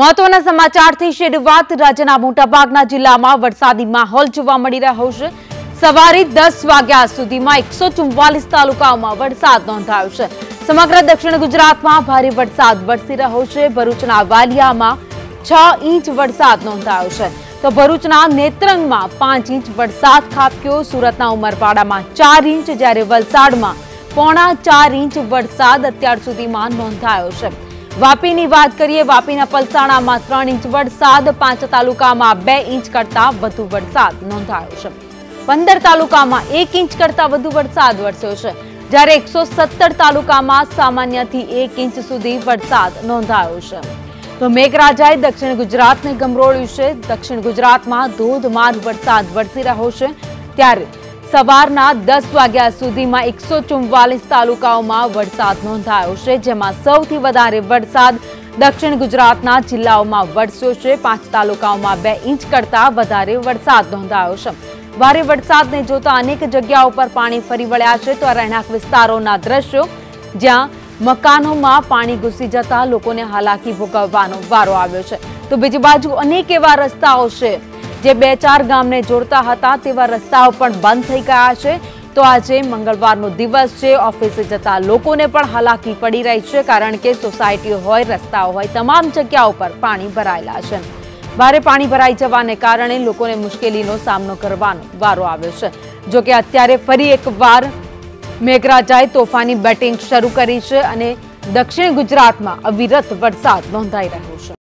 મહત્વના સમાચારથી શરૂઆત રાજ્યના મોટાભાગના જિલ્લામાં વરસાદી માહોલ જોવા મળી રહ્યો છે. સવારે દસ વાગ્યા સુધીમાં એકસો તાલુકાઓમાં વરસાદ નોંધાયો છે. સમગ્ર દક્ષિણ ગુજરાતમાં ભારે વરસાદ વરસી રહ્યો છે. ભરૂચના વાલિયામાં છ ઇંચ વરસાદ નોંધાયો છે. તો ભરૂચના નેત્રંગમાં પાંચ ઇંચ વરસાદ ખાબક્યો. સુરતના ઉમરપાડામાં ચાર ઇંચ, જ્યારે વલસાડમાં પોણા ચાર ઇંચ વરસાદ અત્યાર સુધીમાં નોંધાયો છે. વાપીની વાત કરીએ, વાપીના પલસાણામાં ત્રણ ઇંચ વરસાદ, પાંચ તાલુકામાં બે ઇંચ કરતા વધુ વરસાદ નોંધાયો છે. પંદર તાલુકામાં એક ઇંચ કરતા વધુ વરસાદ વરસ્યો છે. જ્યારે એકસો તાલુકામાં સામાન્યથી એક ઇંચ સુધી વરસાદ નોંધાયો છે. તો મેઘરાજાએ દક્ષિણ ગુજરાતને ગમરોળ્યું છે. દક્ષિણ ગુજરાતમાં ધોધમાર વરસાદ વરસી રહ્યો છે. ત્યારે સવારના દસ વાગ્યા સુધીમાં એકસો ચુમ્વાલીસ તાલુકાઓમાં વરસાદ નોંધાયો છે, જેમાં સૌથી વધારે વરસાદ દક્ષિણ ગુજરાતના જિલ્લાઓમાં વરસ્યો છે. પાંચ તાલુકાઓમાં બે ઇંચ કરતા વધારે વરસાદ નોંધાયો છે. ભારે વરસાદને જોતા અનેક જગ્યાઓ પર પાણી ફરી વળ્યા છે. તો રહેણાંક વિસ્તારોના દ્રશ્યો, જ્યાં મકાનોમાં પાણી ઘૂસી જતા લોકોને હાલાકી ભોગવવાનો વારો આવ્યો છે. તો બીજી બાજુ અનેક એવા રસ્તાઓ છે જે બે ચાર ગામને જોડતા હતા તેવા રસ્તાઓ પણ બંધ થઈ ગયા છે. તો આજે મંગળવારનો દિવસ છે. ઓફિસે જતા લોકોને પણ હાલાકી પડી રહી છે કારણ કે સોસાયટીઓ હોય, રસ્તાઓ હોય, તમામ જગ્યાઓ પર પાણી ભરાયેલા છે. ભારે પાણી ભરાઈ જવાને કારણે લોકોને મુશ્કેલીનો સામનો કરવાનો વારો આવ્યો છે. જો કે અત્યારે ફરી એકવાર મેઘરાજાએ તોફાની બેટિંગ શરૂ કરી છે અને દક્ષિણ ગુજરાતમાં અવિરત વરસાદ નોંધાઈ રહ્યો છે.